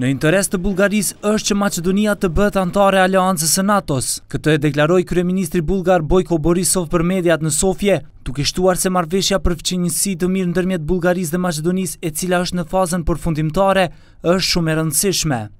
Në interes të Bullgarisë është që Maqedonia të bëhet anëtare e Aleancës së NATO-s. Këtë e deklaroi kryeministri bullgar Bojko Borisov për mediat në Sofje, duke shtuar se marrëveshja për fqinjësi të mirë ndërmjet Bullgarisë dhe Maqedonisë, e cila është në fazën përfundimtare, është shumë e rëndësishme.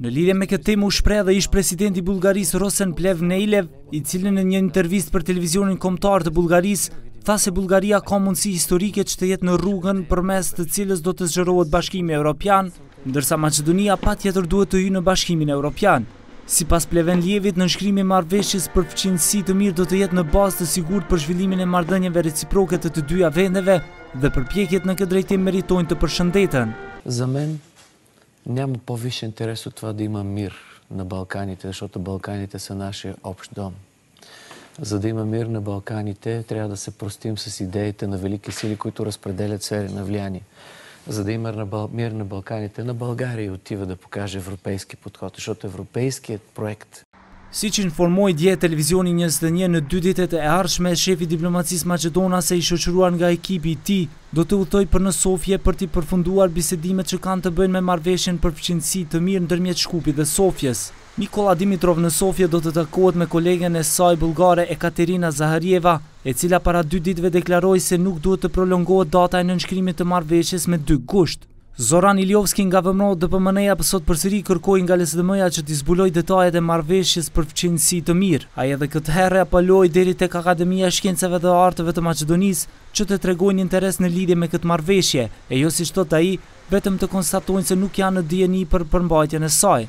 Në lidhje me këtë temë u shpreh edhe ish-presidenti i Bullgarisë Rosen Plevneliev, i cili në një intervistë për televizionin kombëtar të Bullgarisë, tha se Bullgaria ka mundësi historike që të jetë në rrugën përmes të cilës do të zgjerohet Bashkimi Evropian, ndërsa Maqedonia patjetër duhet të hyjë në Bashkimin Evropian. Sipas Plevnelievit, nënshkrimi i marrëveshjes për fqinjësi të mirë do të jetë një bazë të sigurt për zhvillimin e marrëdhënieve reciproke të të dyja vendeve dhe përpjekjet në këtë drejtim meritojnë të përshëndeten. Za men njama po-vish interes ot tova da ima mir na Ballkanite, zashtoto Ballkanite sa nashija obsht dom. Za da ima mir na Ballkanite trjabva da se prostim sës ideite na veliki sili koito razpredeljat sferi na vlijanie. Za da ima mir na Ball, mir na Ballkanite, na Bëllgarija i otiva da pokazhe evropejski podhod zashtoto evropejskijat proekt. Siç informoi dje Televizioni njëzet e një në dy ditet e ardhshme shefi i diplomacisë maqedonase i shoqëruar nga ekipi i tij do të udhëtojë për në Sofje për t'i përfunduar bisedimet që kanë të bëjnë me marrëveshjen për fqinjësi të mirë ndërmjet Shkupit dhe Sofjes. Nikolla Dimitrov në Sofje do të takohet me kolegen e saj bullgare Ekaterina Zaharieva, e cila para dy ditëve deklaroi se nuk duhet të prolongohet data e nënshkrimit të marrëveshjes me dy gusht. Zoran Iliovski nga VMRO DPMNE-ja sot përsëri kërkoi nga LSDM-ja që t'i zbulojë detajet e marrëveshjes për fqinjësi të mirë. Ai edhe këtë herë apeloi deri tek Akademia e Shkencave dhe Arteve të Maqedonisë që të tregojnë interes në lidhje me këtë marrëveshje, e jo siç thotë ai, vetëm të konstatojnë se nuk janë në dijeni për përmbajtjen e saj.